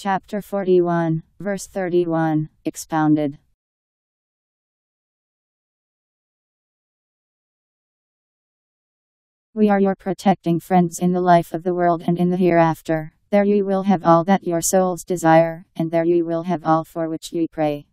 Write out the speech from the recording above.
Chapter 41, verse 31, expounded. We are your protecting friends in the life of the world and in the hereafter. There ye will have all that your souls desire, and there ye will have all for which ye pray.